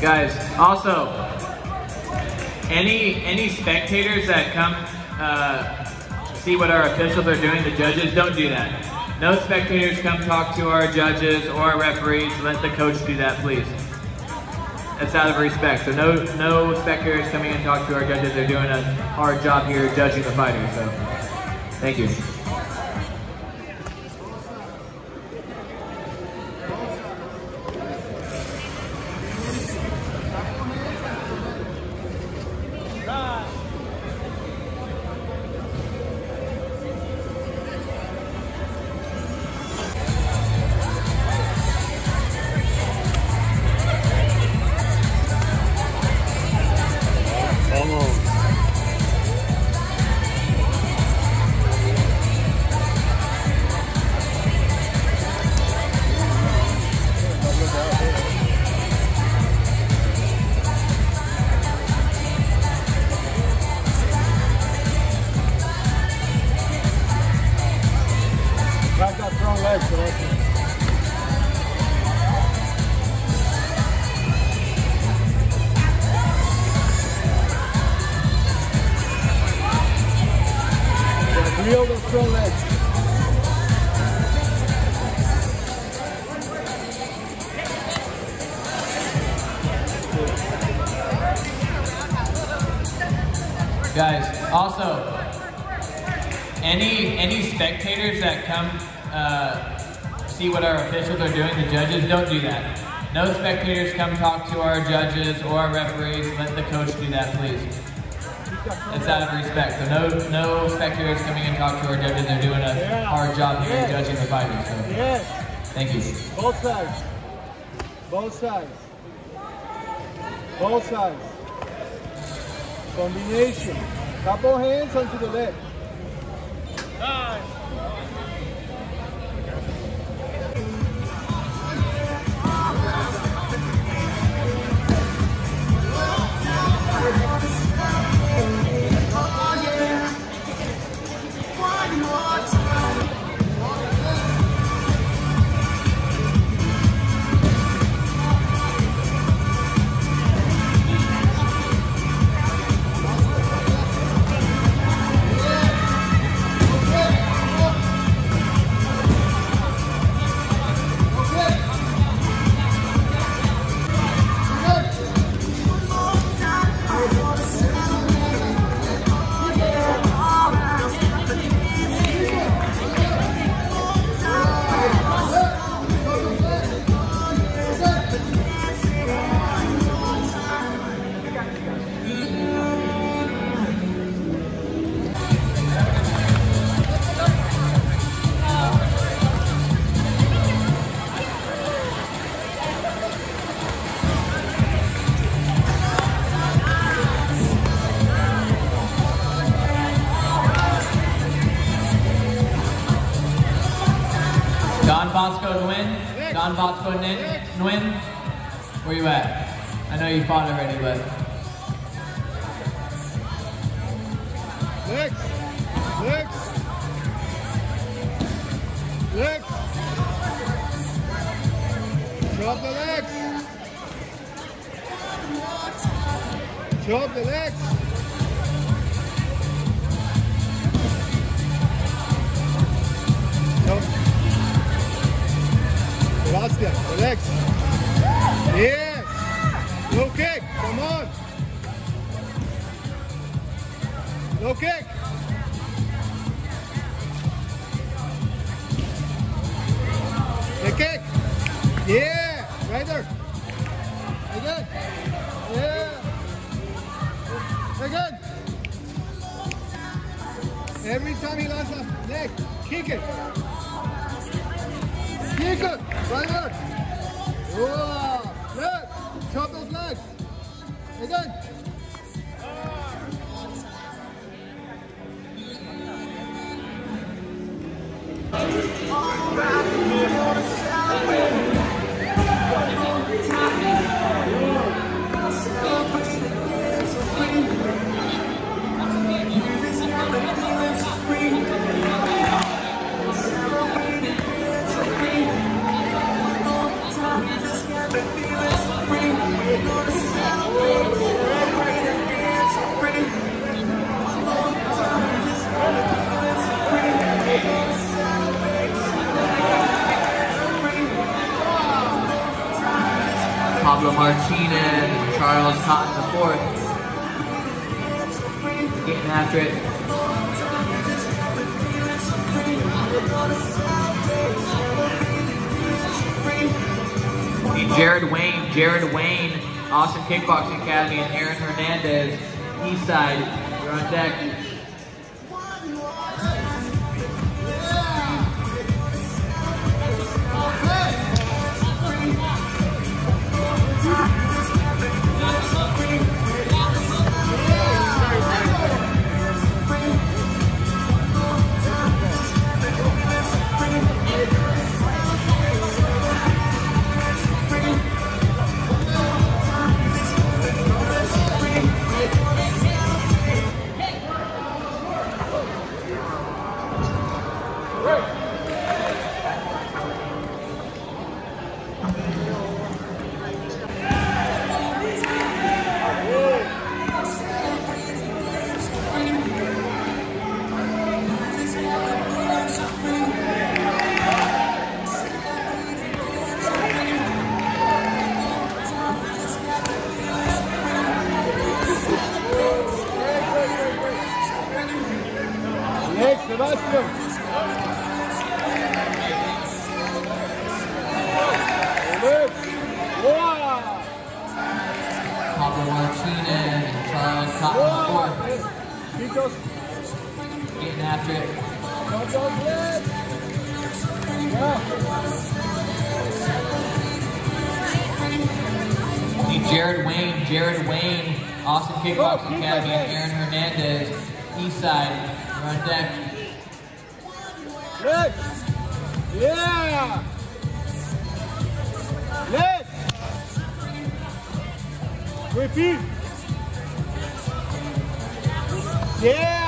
Guys, also, any any spectators that come uh, see what our officials are doing, the judges, don't do that. No spectators come talk to our judges or our referees. Let the coach do that, please. That's out of respect. So no no spectators coming and talk to our judges. They're doing a hard job here judging the fighters. So thank you. Those strong legs. Guys, also, any any spectators that come uh, see what our officials are doing, the judges, don't do that. No spectators come talk to our judges or our referees. Let the coach do that, please. It's out of respect. So no no spectators coming and talk to our judges. They're doing a hard job here judging the fighters. So Yes, thank you. both sides. Both sides. Both sides. Combination. Couple hands onto the leg. Don Nguyen? Don Bosco Nguyen? Nguyen? Where you at? I know you fought already, but Legs. Legs. Legs. Drop the legs. Drop the legs. The legs. Yes. Low kick. Come on. Low kick. The kick. Yeah. Right there. Again. Yeah. Again. Every time he lands a leg, kick it. Kick it. Right there. Chop those legs. Again. Oh, We're Pablo Martinez Charles Cotton the fourth. Getting after it. And Jared Wayne, Jared Wayne, Austin Kickboxing Academy, and Aaron Hernandez, East Side, you're on deck. And Charles Cotton fourth. Getting after it. Jared Wayne, Jared Wayne, Austin Kickboxing Academy, Aaron Hernandez, East Side, you're deck. Yeah. Repeat. Yeah.